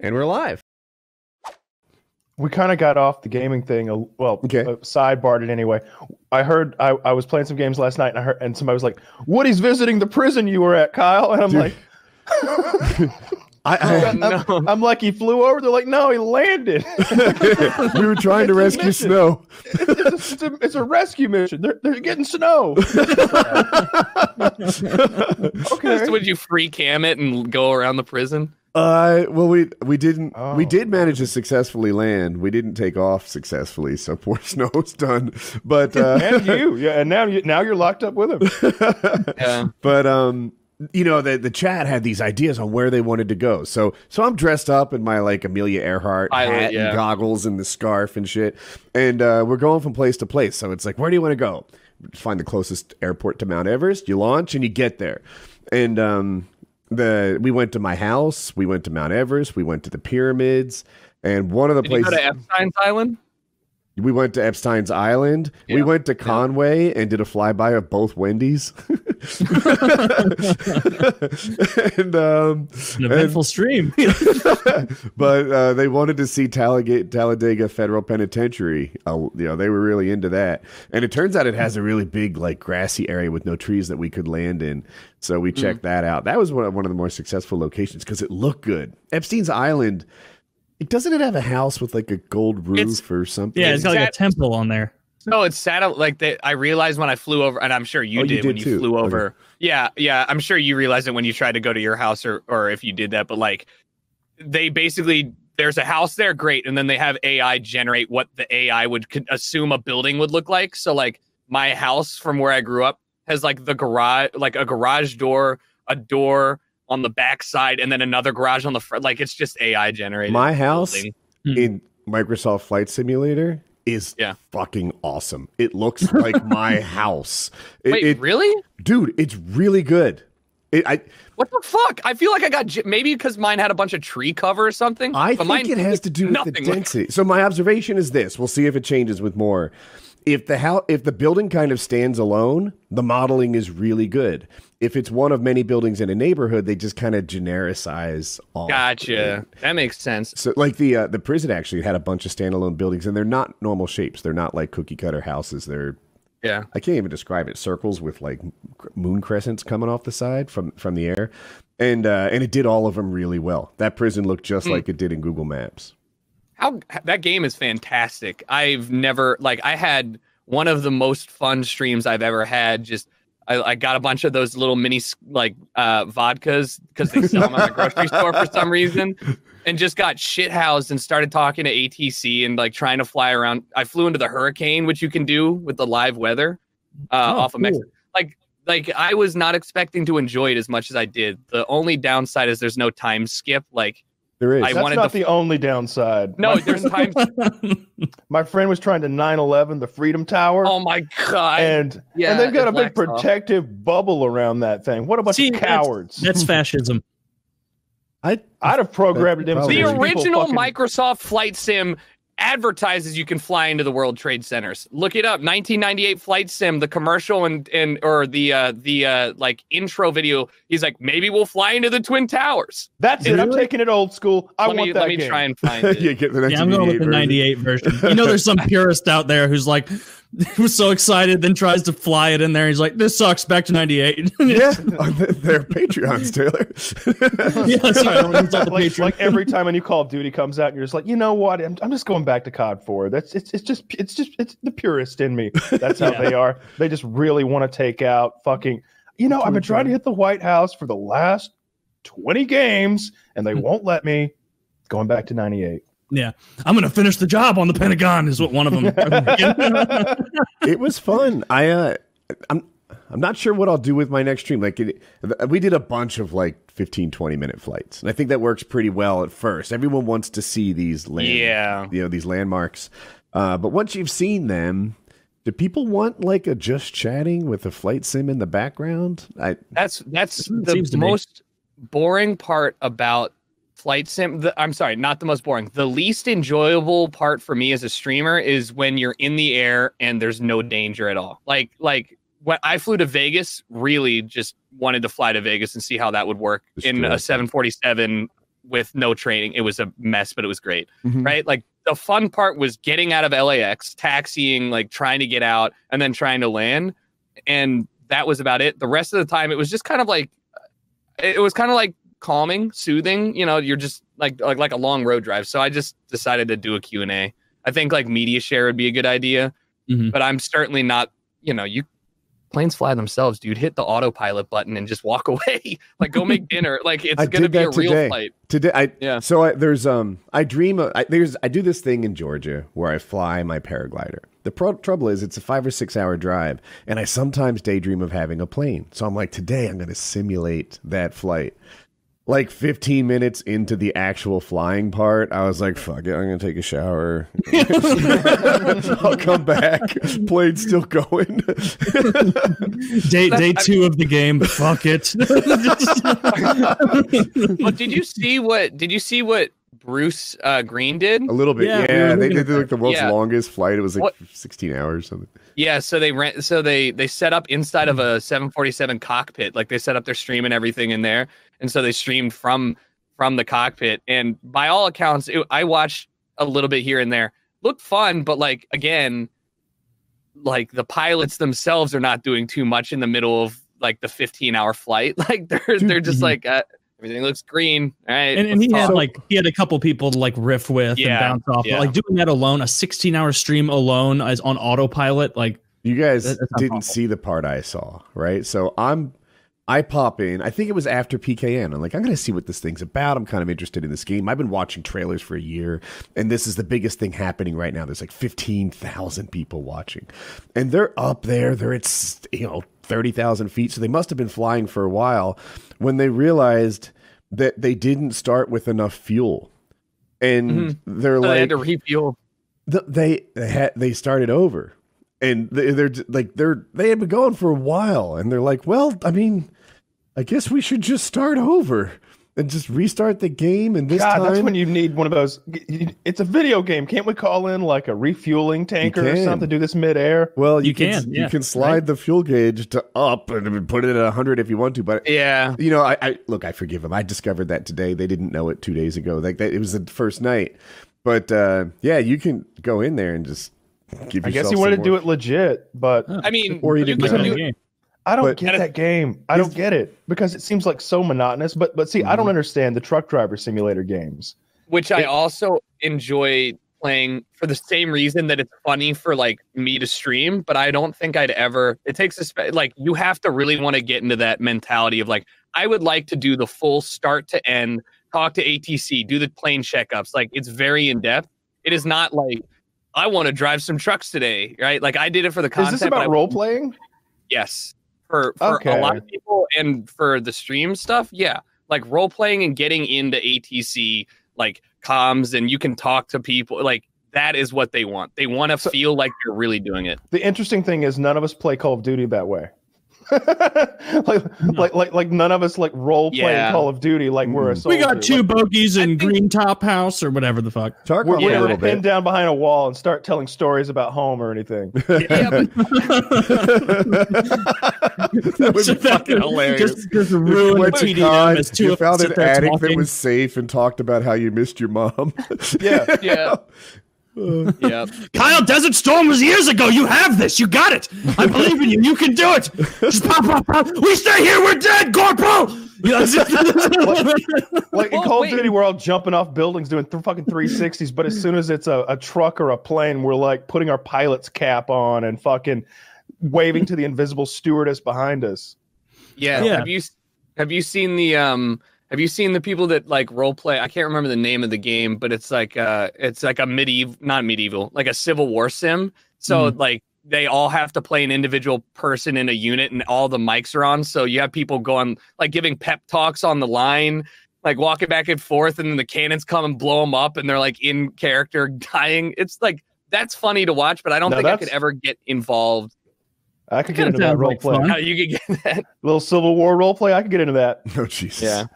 And we're live. We kind of got off the gaming thing. a- Well, Okay. uh, sidebarred it anyway. I heard I, I was playing some games last night, and I heard and somebody was like, "Woody's visiting the prison you were at, Kyle," and I'm Dude. like, I, I, I'm, I'm like, he flew over. They're like, no, he landed. we were trying to It's rescue mission. Snow. it's, a, it's, a, it's a rescue mission. They're, they're getting snow. okay. Would you free cam it and go around the prison? Uh, well, we we didn't we Oh. did manage to successfully land. We didn't take off successfully, so poor Snow's done. But uh, and you, yeah, and now you now you're locked up with him. Yeah. but um you know the the chat had these ideas on where they wanted to go so so i'm dressed up in my like amelia earhart Pilot, hat yeah. and goggles and the scarf and shit and uh we're going from place to place so it's like where do you want to go find the closest airport to mount everest you launch and you get there and um the we went to my house we went to mount everest we went to the pyramids and one of the Did you places go to Epstein's Island? We went to Epstein's Island. We went to Conway and did a flyby of both Wendy's. and um, An eventful stream. but uh, they wanted to see Talladega, Talladega Federal Penitentiary. Uh, you know, they were really into that. And it turns out it has a really big, like, grassy area with no trees that we could land in. So we checked that out. That was one of, one of the more successful locations because it looked good. Epstein's Island. It doesn't it have a house with like a gold roof It's- or something? yeah, it's got like a temple on there. No, it's sad. Like that, I realized when I flew over, and I'm sure you Oh, you did, when did you too. flew Okay. over. Yeah, yeah. I'm sure you realized it when you tried to go to your house, or or if you did that. But like, they basically there's a house there, great, and then they have AI generate what the AI would assume a building would look like. So like, my house from where I grew up has like the garage, like a garage door, a door on the back side, and then another garage on the front. Like it's just AI generated. My house building. Hmm. in Microsoft Flight Simulator is Yeah. fucking awesome. It looks like my house. It, Wait, it- really? dude, it's really good. It, I What the fuck? I feel like I got j- maybe because mine had a bunch of tree cover or something. I but think mine it has to do with the nothing like- density. so my observation is this: we'll see if it changes with more. If the how if the building kind of stands alone, the modeling is really good. If it's one of many buildings in a neighborhood, they just kind of genericize all. Gotcha. That makes sense. So, like the uh, the prison actually had a bunch of standalone buildings, and they're not normal shapes. They're not like cookie cutter houses. They're Yeah. I can't even describe it. Circles with like moon crescents coming off the side from from the air, and uh, and it did all of them really well. That prison looked just Hmm. like it did in Google Maps. How that game is fantastic. I've never like I had one of the most fun streams I've ever had. Just I, I got a bunch of those little mini like uh, vodkas because they sell them at the grocery store for some reason, and just got shit housed and started talking to ATC and like trying to fly around. I flew into the hurricane, which you can do with the live weather uh, Oh, off of cool. Mexico. Like like I was not expecting to enjoy it as much as I did. The only downside is there's no time skip. Like There is. I That's wanted not to- the only downside. no, my there's friend, time. my friend was trying to 9/11 the Freedom Tower. Oh my god! and yeah, and they've got a big blacks off. protective bubble around that thing. What a bunch See, of cowards! That's fascism. I I'd have programmed That's them. the original fucking- Microsoft Flight Sim advertises you can fly into the World Trade Centers. Look it up. 1998 Flight Sim, the commercial and and or the uh the uh like intro video. He's like, maybe we'll fly into the Twin Towers. That's it. I'm taking it old school. I let want me that let me game. try and find it. yeah, get the Yeah, I'm going with the 1988 98 version. You know, there's some purist out there who's like, was so excited, then tries to fly it in there. He's like, this sucks. Back to 98. yeah, they're Patreons, Taylor. yeah, so I don't install the like, Patreon. like every time a new Call of Duty comes out, and you're just like, you know what? I'm, I'm just going back to COD 4. That's it's it's just it's just it's the purist in me. That's how Yeah. they are. They just really want to take out fucking. You know, I've been trying to hit the White House for the last 20 games, and they hmm. won't let me. Going back to 98. Yeah, I'm gonna finish the job on the Pentagon. Is what one of them. it was fun. I uh, I'm I'm not sure what I'll do with my next stream. Like it, we did a bunch of like 15 20 minute flights. And I think that works pretty well at first. Everyone wants to see these land Yeah. you know these landmarks. Uh, but once you've seen them, do people want like a just chatting with a flight sim in the background? I That's that's the seems to me. most boring part about flight sim. The, I'm sorry, not the most boring. The least enjoyable part for me as a streamer is when you're in the air and there's no danger at all. Like like when I flew to Vegas, really just wanted to fly to Vegas and see how that would work in a 747 with no training. It was a mess, but it was great. Mhm. Right? Like the fun part was getting out of LAX, taxiing, like trying to get out, and then trying to land, and that was about it. The rest of the time, it was just kind of like it was kind of like calming, soothing. You know, you're just like like like a long road drive. So I just decided to do a Q and A. I think like media share would be a good idea, Mhm. but I'm certainly not. You know, you planes fly themselves, dude. Hit the autopilot button and just walk away. like go make dinner. Like it's gonna be a that real flight. Today, I Yeah. So I, there's um, I dream of I, there's I do this thing in Georgia where I fly my paraglider. The pro- trouble is it's a five or six hour drive, and I sometimes daydream of having a plane. So I'm like, today I'm going to simulate that flight. Like 15 minutes into the actual flying part, I was like, "Fuck it, I'm gonna take a shower. I'll come back. Plane's still going." Day day two of the game. Fuck it. Well, did you see what? Did you see what Bruce uh, Greene did? a little bit, Yeah, yeah. we they did like the world's Yeah. longest flight. It was like What- 16 hours. or Something. Yeah, so they rent so they they set up inside of a 747 cockpit. Like they set up their stream and everything in there. And so they streamed from from the cockpit and by all accounts it, I watched a little bit here and there. Looked fun, but like again like the pilots themselves are not doing too much in the middle of like the 15 hour flight. Like they're they're just like uh, everything looks green. All right. and, and let's he had like he had a couple people to like riff with Yeah, and bounce off. yeah. But like doing that alone, a 16 hour stream alone as on autopilot, like You guys That- that didn't awful. see the part I saw, right? So I'm I pop in. I think it was after PKN. I'm like, I'm going to see what this thing's about. I'm kind of interested in this game. I've been watching trailers for a year, and this is the biggest thing happening right now. There's like 15,000 people watching, and they're up there. They're at you know 30,000 feet, so they must have been flying for a while when they realized that they didn't start with enough fuel, and mm-hmm. they're So they had to refuel. the, they they had they started over. And they, they're like they're they had been going for a while. And they're like well i mean i guess we should just start over and just restart the game and this God, time that's when you need one of those. It's a video game. Can't we call in like a refueling tanker or can. something? Do this midair? well you, You can, can, you can slide the fuel gauge to up and put it at 100 if you want to but Yeah. you know I, I look i forgive them i discovered that today they didn't know it two days ago like that it was the first night but uh yeah you can go in there and just give I guess yourself he wanted some to do it legit, but I mean, Or you you didn't can know. do- game. I don't But- get that game. I don't get it because it seems like so monotonous. But but see, I Mm-hmm. don't understand the truck driver simulator games. which I also enjoy playing for the same reason that it's funny for like me to stream, but I don't think I'd ever. It takes a spe- like you have to really want to get into that mentality of like I would like to do the full start to end, talk to ATC, do the plane checkups. Like it's very in depth. It is not like I want to drive some trucks today, right? Like I did it for the content. Is this about role playing? Yes. For for a lot of people and for the stream stuff, yeah. Like role playing and getting into ATC like comms and you can talk to people like that is what they want. They want to So- feel like you're really doing it. The interesting thing is none of us play Call of Duty that way. like, like like like none of us like role playing Yeah. Call of Duty like we're a Mm. soldier. We got two Like, bogies in I think- Green Top House or whatever the fuck. Tarkov we're, a we're little never pinned bit down behind a wall and start telling stories about home or anything. Yeah, but that would be fucking hilarious. Just, just If you ruin went to TDM con, you found an there attic that was safe and talked about how you missed your mom. Yeah. yeah. yeah. Kyle Desert Storm was years ago. You have this. You got it. I believe in you. You can do it. Just pop, pop, pop. We stay here. We're dead, Corporal. You know, Like in Oh, Call of Duty, we're all jumping off buildings doing th- fucking 360s, but as soon as it's a, a truck or a plane, we're like putting our pilot's cap on and fucking waving to the invisible stewardess behind us. Yeah. Yeah. Have you have you seen the um have you seen the people that like role play? I can't remember the name of the game, but it's like uh it's like a medieval not medieval, like a civil war sim. So like they all have to play an individual person in a unit and all the mics are on. So you have people going like giving pep talks on the line, like walking back and forth, and then the cannons come and blow them up and they're like in character dying. It's like that's funny to watch, but I don't No, think I could ever get involved. I could Kinda get into that role like play. fun. You could get that. Little Civil War role play, I could get into that. oh Jesus. Yeah.